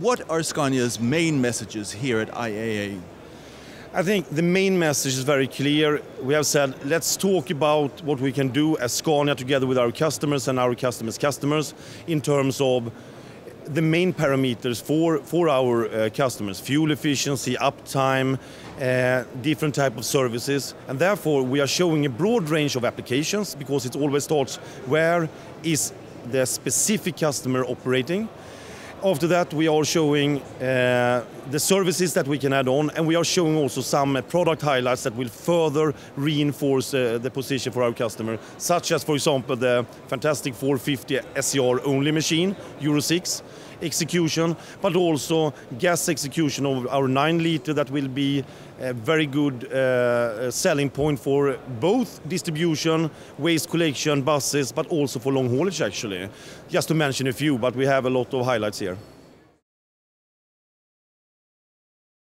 What are Scania's main messages here at IAA? I think the main message is very clear. We have said, let's talk about what we can do as Scania together with our customers and our customers' customers in terms of the main parameters for, for our uh, customers, fuel efficiency, uptime, uh, different type of services. And therefore, we are showing a broad range of applications because it always starts where is the specific customer operating after that, we are showing uh, the services that we can add on, and we are showing also some uh, product highlights that will further reinforce uh, the position for our customer, such as, for example, the fantastic 450 SCR only machine, Euro 6 execution, but also gas execution of our 9 liter that will be a very good uh, selling point for both distribution, waste collection, buses, but also for long haulage actually. Just to mention a few, but we have a lot of highlights here.